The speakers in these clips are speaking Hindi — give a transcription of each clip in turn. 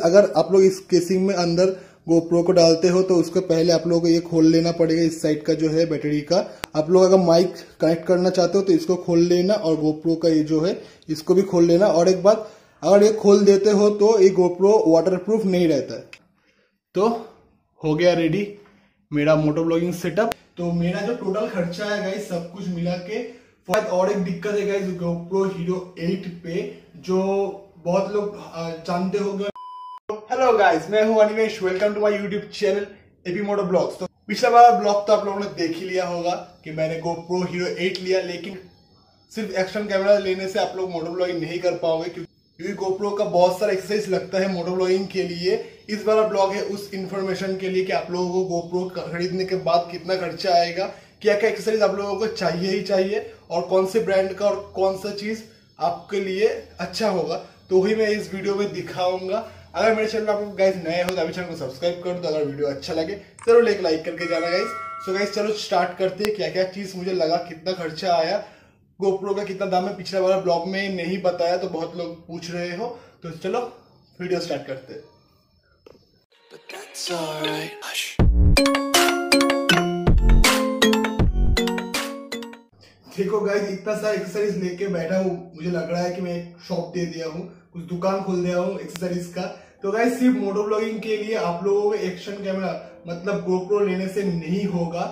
अगर आप लोग इस केसिंग में अंदर गोप्रो को डालते हो तो उसको पहले आप लोगों को ये खोल लेना पड़ेगा, इस साइड का जो है बैटरी का। आप लोग अगर माइक कनेक्ट करना चाहते हो तो इसको खोल लेना और गोप्रो का ये जो है, इसको भी खोल लेना। और एक बात, अगर ये खोल देते हो तो ये गोप्रो वाटरप्रूफ नहीं रहता है। तो हो गया रेडी मेरा मोटो ब्लॉगिंग सेटअप तो मेरा जो टोटल खर्चा है गाइस सब कुछ मिला के और एक दिक्कत है गाइस गोप्रो हीरो 8 पे, जो बहुत लोग जानते होंगे। हेलो गाइस मैं हूँ Animesh. Welcome to my YouTube channel AP moto blogs तो पिछला बार ब्लॉग तो आप लोगों ने देख ही लिया होगा कि मैंने GoPro Hero 8 लिया, लेकिन सिर्फ़ एक्शन कैमरा लेने से आप लोग मोटो ब्लॉगिंग नहीं कर पाओगे क्योंकि GoPro का बहुत सारा एक्सरसाइज लगता है मोटो ब्लॉगिंग के लिए. इस वाला ब्लॉग है उस इन्फॉर्मेशन के लिए कि आप लोगों को GoPro खरीदने के बाद कितना खर्चा आएगा क्या क्या एक्सरसाइज आप लोगों को चाहिए ही चाहिए, और कौन से ब्रांड का और कौन सा चीज़ आपके लिए अच्छा होगा. तो वही मैं इस वीडियो में दिखाऊँगा अगर मेरे चैनल आप गाइस नए हो तो अभी चैनल को सब्सक्राइब कर दो अगर वीडियो अच्छा लगे ज़रूर एक लाइक करके जाना गाइस सो गाइस चलो स्टार्ट करते हैं क्या क्या चीज़ मुझे लगा कितना खर्चा आया। गोप्रो का कितना दाम है पिछले वाला ब्लॉग में नहीं बताया तो बहुत लोग पूछ रहे हो। तो चलो वीडियो स्टार्ट करते हैं। देखो गाइस इतना सारा एक्सरसाइज लेके बैठा हूँ मुझे लग रहा है कि मैं एक शॉप दे दिया हूँ। कुछ दुकान खोल दिया हूँ एक्सेसरीज का। तो गाइस सिर्फ़ मोटो ब्लॉगिंग के लिए आप लोगों को एक्शन कैमरा मतलब गोप्रो लेने से नहीं होगा,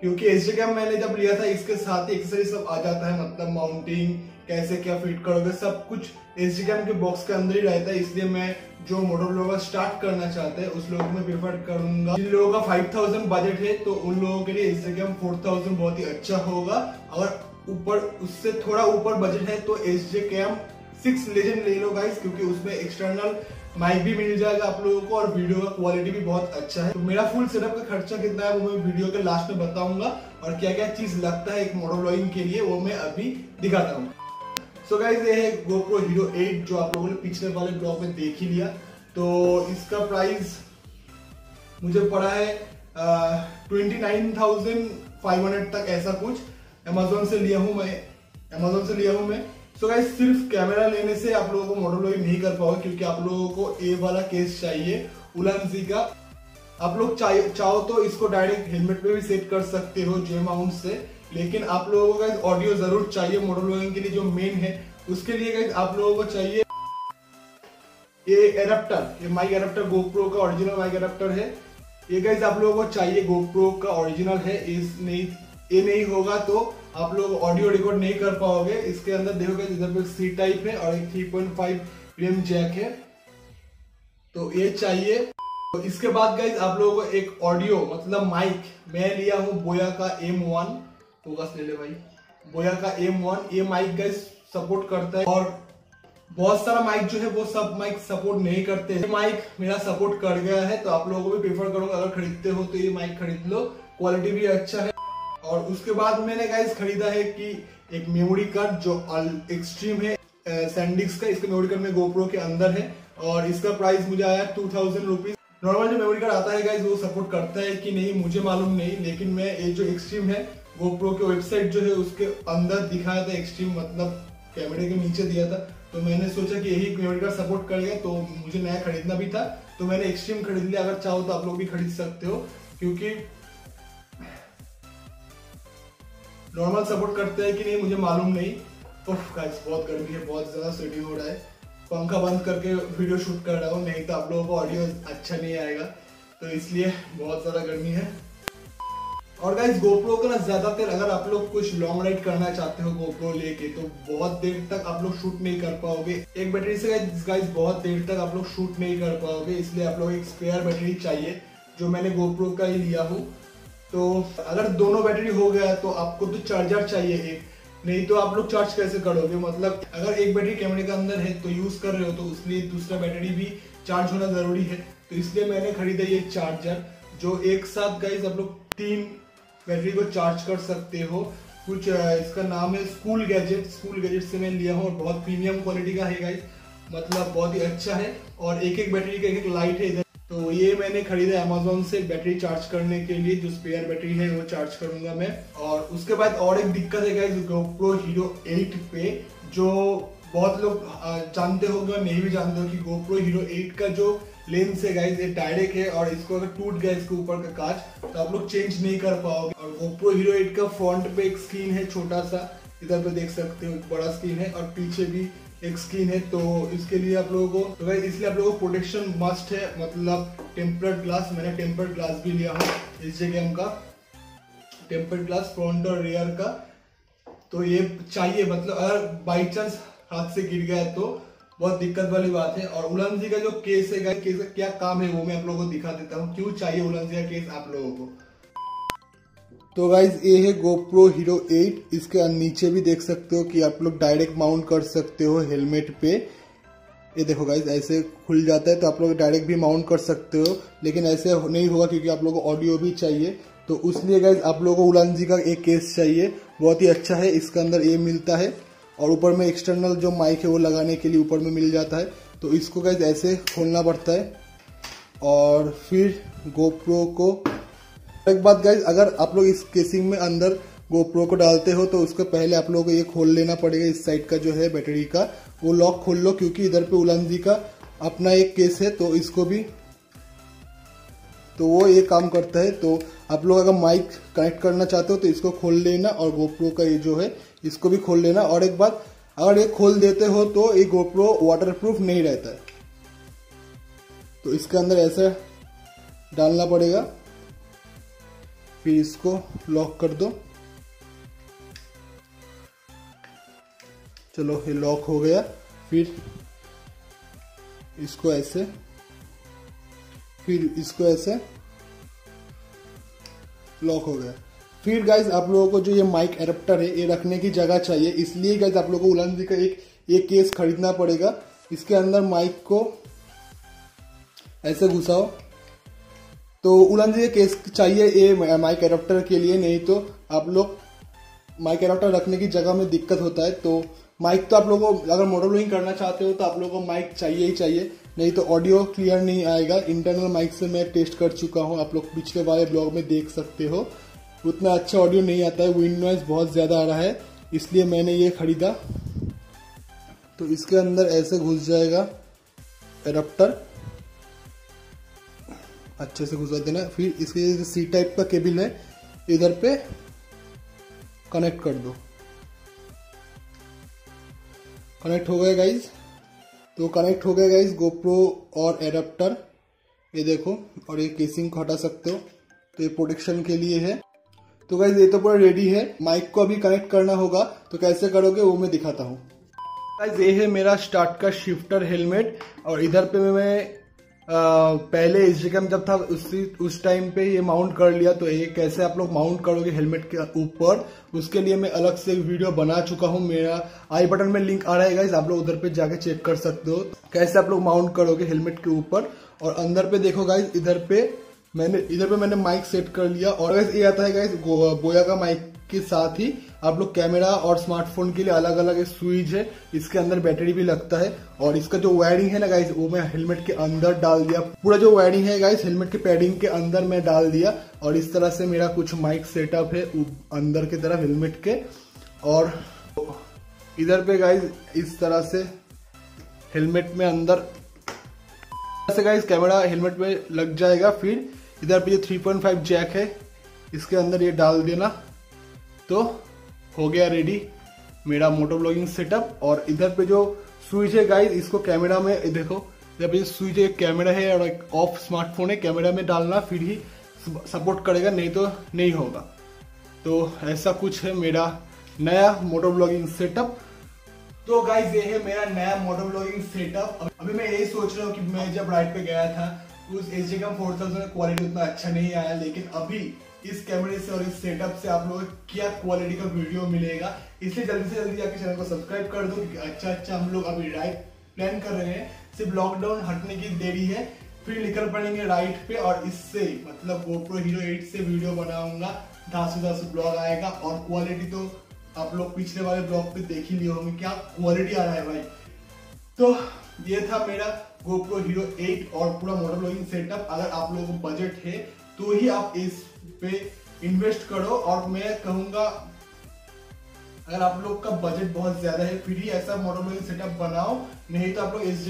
क्योंकि एच कैम मैंने जब लिया था, इसके साथ ही एक्सेसरीज सब आ जाता है मतलब माउंटिंग कैसे क्या फिट करोगे, सब कुछ एच कैम के बॉक्स के अंदर ही रहता है। इसलिए मैं जो मोटो ब्लॉगर स्टार्ट करना चाहते हैं, उस लोगों में प्रेफर करूँगा। जिन लोगों का 5000 बजट है तो उन लोगों के लिए एच कैम फोर थाउज़ेंड बहुत ही अच्छा होगा। अगर ऊपर, उससे थोड़ा ऊपर बजट है तो एच कैम सिक्स लेजेंड ले लो गाइस क्योंकि उसमें एक्सटर्नल माइक भी मिल जाएगा आप लोगों को और वीडियो का क्वालिटी भी बहुत अच्छा है। तो मेरा फुल सेटअप का खर्चा कितना है, वो मैं वीडियो के लास्ट में बताऊँगा और क्या क्या चीज़ लगता है एक मोटो ब्लॉगिंग के लिए, वो मैं अभी दिखाता हूँ। सो गाइज़ ये है गोप्रो हीरो 8 जो आप लोगों ने पिछले वाले ब्लॉग में देख ही लिया। तो इसका प्राइस मुझे पड़ा है twenty nine thousand five hundred तक, ऐसा कुछ। अमेजोन से लिया हूँ मैं अमेजोन से लिया हूँ मैं। So गाइस सिर्फ़ कैमरा लेने से आप लोगों को मॉडल नहीं कर पाओगे, क्योंकि आप लोगों को ए वाला केस चाहिए, उलन सी का। आप लोग चाहो तो इसको डायरेक्ट हेलमेट पे भी सेट कर सकते हो जे माउंट से। लेकिन आप लोगों को ऑडियो ज़रूर चाहिए मॉडल के लिए, जो मेन है। उसके लिए गाइस आप लोगों को चाहिए ये एडप्टर ये माइक एडप्टर गोप्रो का ओरिजिनल माइक एडप्टर है। ये गाइस आप लोगों को चाहिए गोप्रो का ओरिजिनल है। इस नहीं, ये नहीं होगा तो आप लोग ऑडियो रिकॉर्ड नहीं कर पाओगे। इसके अंदर देखोगे इधर पे सी टाइप है और एक three point five M jack है। तो ये चाहिए। तो इसके बाद गाइज़ आप लोगों को एक ऑडियो मतलब माइक मैं लिया हूँ बोया का एम वन फोकस ले ले भाई। बोया का एम वन ये माइक गाइज़ सपोर्ट करता है। और बहुत सारा माइक जो है, वो सब माइक सपोर्ट नहीं करते। हैं माइक मेरा सपोर्ट कर गया है तो आप लोगों को भी प्रेफर करूँगा। अगर खरीदते हो तो ये माइक खरीद लो। क्वालिटी भी अच्छा है। और उसके बाद मैंने गाइस खरीदा है कि एक मेमोरी कार्ड जो एक्सट्रीम है सैंडिक्स का, इसका मेमोरी कार्ड में गोप्रो के अंदर है और इसका प्राइस मुझे आया टू थाउज़ेंड रुपीज़ नॉर्मल जो मेमोरी कार्ड आता है गाइस वो सपोर्ट करता है कि नहीं, मुझे मालूम नहीं, लेकिन मैं ये जो एक्सट्रीम है गोप्रो के वेबसाइट जो है, उसके अंदर दिखाया था एक्सट्रीम मतलब कैमरे के नीचे दिया था। तो मैंने सोचा कि यही मेमोरी कार्ड सपोर्ट करेगा तो मुझे नया खरीदना भी था। तो मैंने एक्सट्रीम खरीद लिया, अगर चाहो तो आप लोग भी खरीद सकते हो, क्योंकि नॉर्मल सपोर्ट करते हैं कि नहीं, मुझे मालूम नहीं। तो गाइस बहुत गर्मी है, बहुत ज़्यादा स्वेटिंग हो रहा है। पंखा बंद करके वीडियो शूट कर रहा हूँ, नहीं तो आप लोगों को ऑडियो अच्छा नहीं आएगा। तो इसलिए बहुत ज़्यादा गर्मी है। और गाइस गोप्रो का ना ज़्यादातर अगर आप लोग कुछ लॉन्ग राइड करना चाहते हो गोप्रो लेके तो बहुत देर तक आप लोग शूट नहीं कर पाओगे। एक बैटरी से गाइस बहुत देर तक आप लोग शूट नहीं कर पाओगे, इसलिए आप लोग एक स्पेयर बैटरी चाहिए, जो मैंने गोप्रो का ही लिया हूँ। तो अगर दोनों बैटरी हो गया तो आपको तो चार्जर चाहिए एक, नहीं तो आप लोग चार्ज कैसे करोगे? मतलब अगर एक बैटरी कैमरे के अंदर है तो यूज़ कर रहे हो तो उसलिए दूसरा बैटरी भी चार्ज होना ज़रूरी है। तो इसलिए मैंने खरीदा ये चार्जर जो एक साथ गाइज़ आप लोग तीन बैटरी को चार्ज कर सकते हो। कुछ इसका नाम है स्कूल गैजेट स्कूल गैजेट से मैं लिया हूँ और बहुत प्रीमियम क्वालिटी का है गाइज़ मतलब बहुत ही अच्छा है और एक एक बैटरी का एक एक लाइट है इधर। तो ये मैंने खरीदा अमेजोन से, बैटरी चार्ज करने के लिए, जो स्पेयर बैटरी है, वो चार्ज करूँगा मैं। और उसके बाद और एक दिक्कत है गाइस GoPro Hero 8 पे, जो बहुत लोग जानते होंगे और नहीं भी जानते हो कि गोप्रो Hero 8 का जो लेंस है गाइस ये डायरेक्ट है और इसको अगर टूट गया इसके ऊपर का कांच तो आप लोग चेंज नहीं कर पाओगे। और GoPro Hero 8 का फ्रंट पे एक स्क्रीन है छोटा सा, इधर पे देख सकते हो, एक बड़ा स्क्रीन है और पीछे भी एक स्क्रीन है तो इसके लिए आप लोगों को तो इसलिए आप लोगों को प्रोटेक्शन मस्ट है मतलब टेम्पर्ड ग्लास मैंने टेम्पर्ड ग्लास भी लिया हूँ इस जगह का टेम्पर्ड ग्लास फ्रंट और रेयर का। तो ये चाहिए मतलब अगर बाई चांस हाथ से गिर गया तो बहुत दिक्कत वाली बात है। और उलंजी का जो केस है केस क्या काम है, वो मैं आप लोगों को दिखा देता हूँ। क्यों चाहिए उलंजी का केस आप लोगों को? तो गाइज़ ये है GoPro Hero 8 इसके नीचे भी देख सकते हो कि आप लोग डायरेक्ट माउंट कर सकते हो हेलमेट पे। ये देखो गाइज़ ऐसे खुल जाता है तो आप लोग डायरेक्ट भी माउंट कर सकते हो। लेकिन ऐसे नहीं होगा क्योंकि आप लोगों को ऑडियो भी चाहिए। तो उसलिए गाइज़ आप लोगों को उलान जी का एक केस चाहिए। बहुत ही अच्छा है, इसके अंदर ये मिलता है। और ऊपर में एक्सटर्नल जो माइक है वो लगाने के लिए ऊपर में मिल जाता है। तो इसको गाइज़ ऐसे खोलना पड़ता है। और फिर गोप्रो को एक बात गाइज़ अगर आप लोग इस केसिंग में अंदर गोप्रो को डालते हो तो उसके पहले आप लोगों को ये खोल लेना पड़ेगा, इस साइड का जो है बैटरी का। वो लॉक खोल लो, क्योंकि इधर पे उलंजी का अपना एक केस है तो इसको भी तो वो ये काम करता है। तो आप लोग अगर माइक कनेक्ट करना चाहते हो तो इसको खोल लेना, और गोप्रो का ये जो है, इसको भी खोल लेना। और एक बात, अगर ये खोल देते हो तो ये गोप्रो वाटरप्रूफ नहीं रहता है। तो इसके अंदर ऐसा डालना पड़ेगा। फिर इसको लॉक कर दो। चलो, ये लॉक हो गया। फिर इसको ऐसे, फिर इसको ऐसे लॉक हो गया। फिर गाइज़ आप लोगों को जो ये माइक एडप्टर है, ये रखने की जगह चाहिए। इसलिए गाइज़ आप लोगों को उलंदी का एक ये केस खरीदना पड़ेगा। इसके अंदर माइक को ऐसे घुसाओ। तो उलन जी केस चाहिए ये माइक एडप्टर के लिए, नहीं तो आप लोग माइक एडप्टर रखने की जगह में दिक्कत होता है। तो माइक तो आप लोगों को, अगर मॉडलिंग करना चाहते हो तो आप लोगों को माइक चाहिए ही चाहिए। नहीं तो ऑडियो क्लियर नहीं आएगा। इंटरनल माइक से मैं टेस्ट कर चुका हूँ। आप लोग पिछले वाले ब्लॉग में देख सकते हो। उतना अच्छा ऑडियो नहीं आता है। विंड नॉइज़ बहुत ज़्यादा आ रहा है, इसलिए मैंने ये खरीदा। तो इसके अंदर ऐसे घुस जाएगा एडप्टर अच्छे से घुसा देना। फिर इसके सी टाइप का केबल है, इधर पे कनेक्ट कर दो। कनेक्ट हो गया गाइज़ तो कनेक्ट हो गया गाइज़ गोप्रो और एडाप्टर ये देखो, और ये केसिंग को हटा सकते हो। तो ये प्रोटेक्शन के लिए है। तो गाइज़ ये तो पूरा रेडी है। माइक को अभी कनेक्ट करना होगा। तो कैसे करोगे, वो मैं दिखाता हूँ। गाइज़ ये है मेरा स्टार्ट का शिफ्टर हेलमेट और इधर पे मैं पहले इस जगह जब था, उसी, उस टाइम पे ये माउंट कर लिया तो ये कैसे आप लोग माउंट करोगे हेलमेट के ऊपर, उसके लिए मैं अलग से वीडियो बना चुका हूँ, मेरा आई बटन में लिंक आ रहा है आप लोग उधर पे जाके चेक कर सकते हो, कैसे आप लोग माउंट करोगे हेलमेट के ऊपर, और अंदर पे देखो गाइज़ इधर पे मैंने, इधर पे मैंने माइक सेट कर लिया, और ये आता है गाइज़ बोया का माइक के साथ ही आप लोग कैमरा और स्मार्टफ़ोन के लिए अलग अलग स्विच है, इसके अंदर बैटरी भी लगता है और इसका जो वायरिंग है ना गाइस वो मैं हेलमेट के अंदर डाल दिया। पूरा जो वायरिंग है गाइस हेलमेट के पैडिंग के अंदर मैं डाल दिया और इस तरह से मेरा कुछ माइक सेटअप है अंदर की तरफ़ हेलमेट के और इधर पे गाइज़ इस तरह से हेलमेट में अंदर से गाइज़ कैमरा हेलमेट में लग जाएगा। फिर इधर पे ये 3.5 जैक है, इसके अंदर ये डाल देना। तो हो गया रेडी मेरा मोटो ब्लॉगिंग सेटअप और इधर पे जो स्विच है गाइस इसको कैमरा में देखो, इधर पे स्विच एक कैमरा है और एक ऑफ़ स्मार्टफ़ोन है कैमरा में डालना, फिर ही सपोर्ट करेगा, नहीं तो नहीं होगा। तो ऐसा कुछ है मेरा नया मोटो ब्लॉगिंग सेटअप तो गाइज़ ये है मेरा नया मोटो ब्लॉगिंग सेटअप अभी मैं यही सोच रहा हूँ कि मैं जब राइड पे गया था, उस एच का फोर थाउज़ेंड क्वालिटी उतना अच्छा नहीं आया, लेकिन अभी इस कैमरे से और इस सेटअप से आप लोगों को क्या क्वालिटी का वीडियो मिलेगा। इसलिए जल्दी से जल्दी आपके चैनल को सब्सक्राइब कर दो, क्योंकि अच्छा अच्छा हम लोग अभी राइट प्लान कर रहे हैं। सिर्फ़ लॉकडाउन हटने की देरी है। फिर निकल पड़ेंगे राइट पे और इससे मतलब गोप्रो हीरो 8 से वीडियो बनाऊँगा। दस से दस ब्लॉग आएगा। और क्वालिटी तो आप लोग पिछले वाले ब्लॉग पे देख ही लिए होंगे क्या क्वालिटी आ रहा है भाई। तो ये था मेरा गोप्रो हीरो 8 और पूरा मोटर ब्लॉगिंग सेटअप अगर आप लोगों को बजट है तो ही आप इस पे इन्वेस्ट करो और मैं कहूँगा अगर आप लोग का बजट बहुत ज़्यादा है फिर ही ऐसा मोटोब्लॉगिंग सेटअप बनाओ नहीं तो आप लोग एस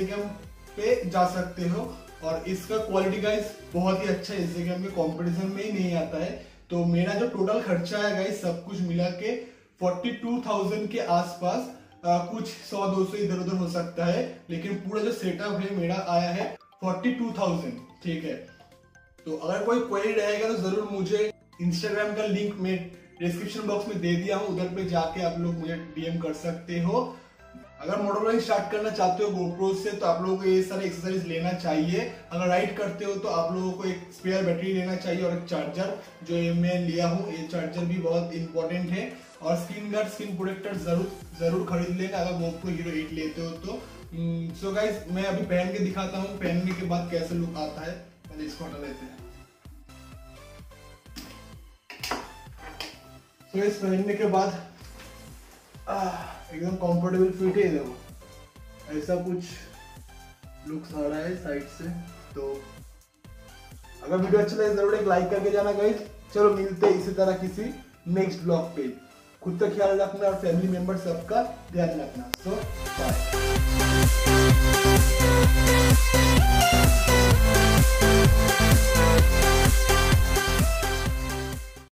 पे जा सकते हो। और इसका क्वालिटी गाइस बहुत ही अच्छा है एस के कंपटीशन में ही नहीं आता है। तो मेरा जो टोटल खर्चा है गाइस सब कुछ मिला के 42,000 के आसपास कुछ सौ दो सौ इधर उधर हो सकता है। लेकिन पूरा जो सेटअप है मेरा आया है 42,000 ठीक है। तो अगर कोई क्वेरी रहेगा तो ज़रूर मुझे इंस्टाग्राम का लिंक में डिस्क्रिप्शन बॉक्स में दे दिया हूँ। उधर पे जाके आप लोग मुझे डीएम कर सकते हो। अगर मोटरबाइक स्टार्ट करना चाहते हो गोप्रो से तो आप लोगों को ये सारे एक्सरसाइज लेना चाहिए। अगर राइड करते हो तो आप लोगों को एक स्पेयर बैटरी लेना चाहिए और एक चार्जर जो ये मैं लिया हूँ। ये चार्जर भी बहुत इंपॉर्टेंट है। और स्क्रीन गार्ड स्क्रीन प्रोटेक्टर ज़रूर ज़रूर खरीद लेना अगर गोप्रो हीरो एट लेते हो तो। सो hmm, गाइस मैं अभी पहन के दिखाता हूँ। पहनने के बाद कैसे लुक आता है। पहले इसको हटा लेते हैं। तो इस पहनने के बाद एकदम कंफर्टेबल फिट है देखो। ऐसा कुछ लुक्स आ रहा है साइड से तो अगर वीडियो अच्छा लगे ज़रूर एक लाइक करके जाना गाइस चलो मिलते हैं इसी तरह किसी नेक्स्ट ब्लॉग पे। खुद का ख्याल रखना और फैमिली मेंबर सबका ध्यान रखना। सो so, बाय